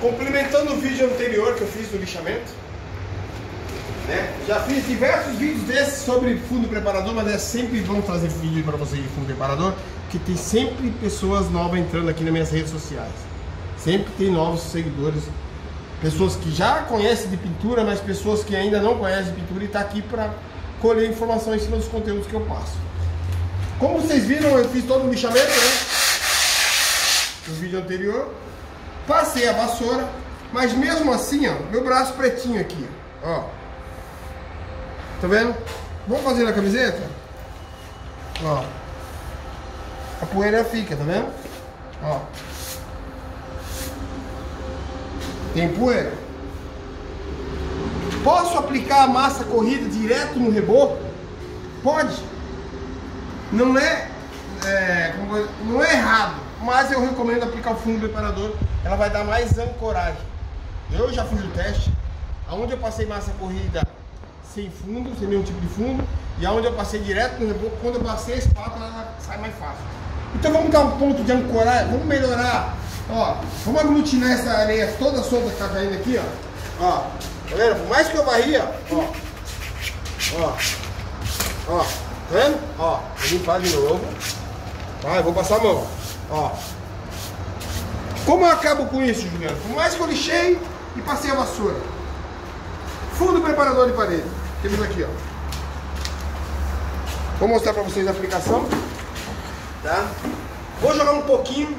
complementando o vídeo anterior que eu fiz do lixamento. Né? Já fiz diversos vídeos desses sobre fundo preparador, mas é sempre bom trazer vídeo para vocês de fundo preparador, porque tem sempre pessoas novas entrando aqui nas minhas redes sociais. Sempre tem novos seguidores, pessoas que já conhecem de pintura, mas pessoas que ainda não conhecem de pintura e está aqui para colher informação em cima dos conteúdos que eu passo. Como vocês viram, eu fiz todo o lixamento, né? No vídeo anterior. Passei a vassoura, mas mesmo assim, ó, meu braço pretinho aqui, ó. Tá vendo? Vamos fazer na camiseta? Ó. A poeira fica, tá vendo? Ó. Tem poeira. Posso aplicar a massa corrida direto no reboco? Pode. Não é, é não é errado, mas eu recomendo aplicar o fundo preparador. Ela vai dar mais ancoragem. Eu já fiz o teste. Aonde eu passei massa corrida sem fundo, sem nenhum tipo de fundo, e aonde eu passei direto no reboco, quando eu passei a espátula, ela sai mais fácil. Então vamos dar um ponto de ancoragem, vamos melhorar. Ó, vamos aglutinar essa areia toda solta que tá caindo aqui, ó. Ó, tá vendo? Por mais que eu varria, ó. Ó. Ó, tá vendo? Ó, vou limpar de novo. Vai, vou passar a mão. Ó. Como eu acabo com isso, Juliano? Por mais que eu lixei e passei a vassoura. Fundo preparador de parede. Temos aqui, ó. Vou mostrar pra vocês a aplicação. Tá? Vou jogar um pouquinho.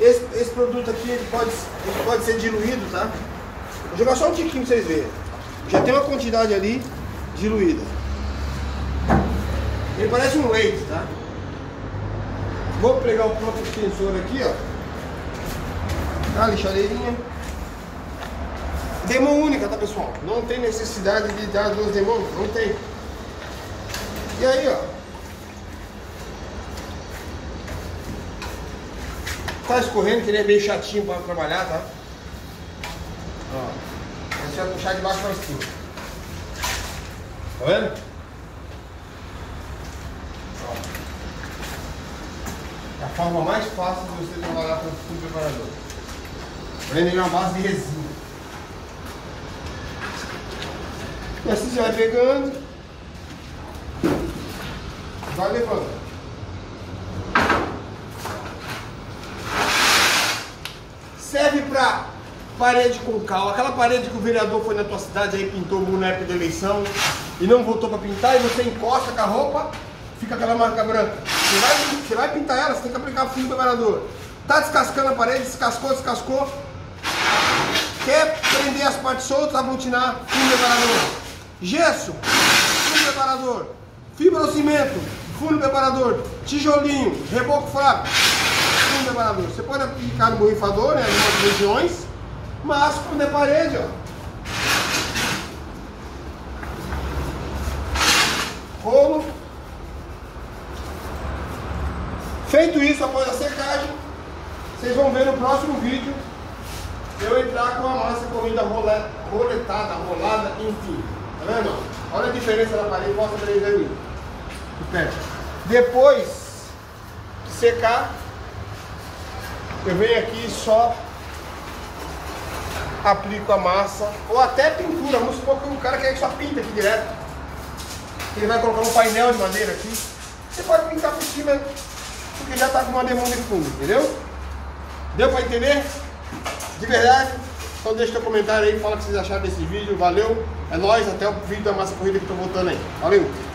Esse, esse produto aqui ele pode, ele pode ser diluído, tá? Vou jogar só um tiquinho pra vocês verem. Já tem uma quantidade ali diluída. Ele parece um leite, tá? Vou pegar o próprio extensor aqui, ó. Tá, lixadeirinha. Demo única, tá pessoal? Não tem necessidade de dar duas demãos, não tem. E aí, ó. Tá escorrendo, que ele é meio chatinho para trabalhar, tá? Ó. Você vai puxar de baixo para cima. Tá vendo? Ó. É a forma mais fácil de você trabalhar com o preparador. Prende na base de resina. E assim você vai pegando. Vai levando. Serve para parede com cal. Aquela parede que o vereador foi na tua cidade aí pintou na época da eleição e não voltou para pintar e você encosta com a roupa, fica aquela marca branca. Você vai, você vai pintar ela, você tem que aplicar fundo preparador. Tá descascando a parede, descascou, descascou. Quer prender as partes soltas, aglutinar, fundo preparador. Gesso, fundo preparador. Fibrocimento, fundo preparador. Tijolinho, reboco fraco, fundo preparador. Você pode aplicar no borrifador, né, em algumas regiões, mas fundo é parede, ó. Rolo. Feito isso, após a secagem, vocês vão ver no próximo vídeo eu entrar com a massa corrida roletada, rolada, enfim. Tá vendo? Olha a diferença da parede, mostra pra eles aí. Depois de secar, eu venho aqui e só aplico a massa, ou até pintura, vamos supor que o cara quer que só pinta aqui direto. Ele vai colocar um painel de madeira aqui. Você pode pintar por cima, porque já está com uma demão de fundo, entendeu? Deu para entender? De verdade? Então deixa teu comentário aí, fala o que vocês acharam desse vídeo. Valeu, é nóis, até o vídeo da massa corrida que eu tô voltando aí. Valeu!